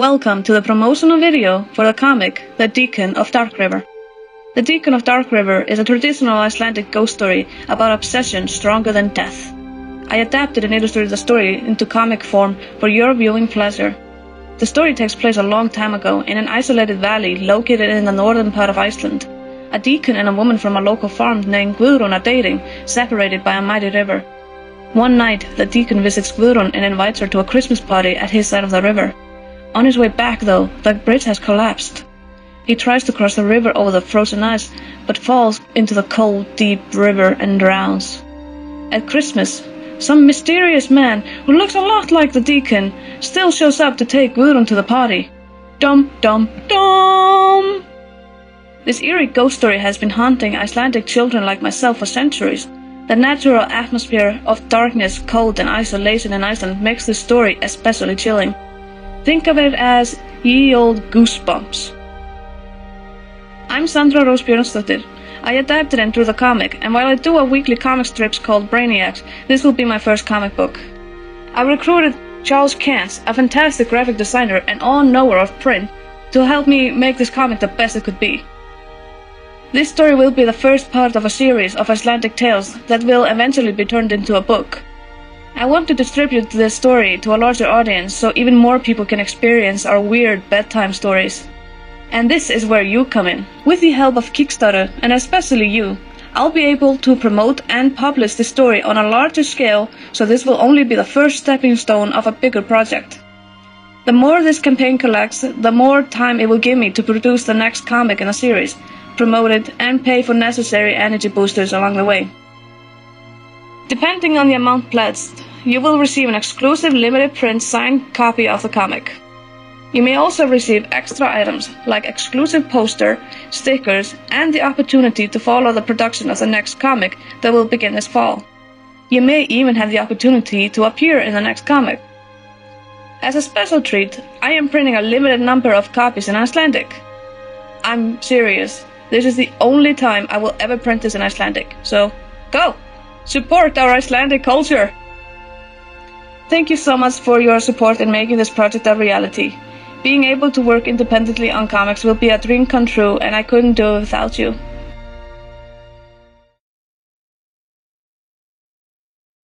Welcome to the promotional video for the comic The Deacon of Dark River. The Deacon of Dark River is a traditional Icelandic ghost story about obsession stronger than death. I adapted and illustrated the story into comic form for your viewing pleasure. The story takes place a long time ago in an isolated valley located in the northern part of Iceland. A deacon and a woman from a local farm named Guðrún are dating, separated by a mighty river. One night, the deacon visits Guðrún and invites her to a Christmas party at his side of the river. On his way back, though, the bridge has collapsed. He tries to cross the river over the frozen ice, but falls into the cold, deep river and drowns. At Christmas, some mysterious man who looks a lot like the deacon still shows up to take Guðrún to the party. Dum dum dum! This eerie ghost story has been haunting Icelandic children like myself for centuries. The natural atmosphere of darkness, cold, and isolation in Iceland makes this story especially chilling. Think of it as ye old goosebumps. I'm Sandra Rós Björnsdóttir. I adapted and drew the comic, and while I do a weekly comic strips called Brainiacs, this will be my first comic book. I recruited Charles Kantz, a fantastic graphic designer and all-knower of print, to help me make this comic the best it could be. This story will be the first part of a series of Icelandic tales that will eventually be turned into a book. I want to distribute this story to a larger audience so even more people can experience our weird bedtime stories. And this is where you come in. With the help of Kickstarter, and especially you, I'll be able to promote and publish this story on a larger scale, so this will only be the first stepping stone of a bigger project. The more this campaign collects, the more time it will give me to produce the next comic in a series, promote it, and pay for necessary energy boosters along the way. Depending on the amount pledged, you will receive an exclusive limited print signed copy of the comic. You may also receive extra items like exclusive poster, stickers, and the opportunity to follow the production of the next comic that will begin this fall. You may even have the opportunity to appear in the next comic. As a special treat, I am printing a limited number of copies in Icelandic. I'm serious. This is the only time I will ever print this in Icelandic. So, go! Support our Icelandic culture! Thank you so much for your support in making this project a reality. Being able to work independently on comics will be a dream come true, and I couldn't do it without you.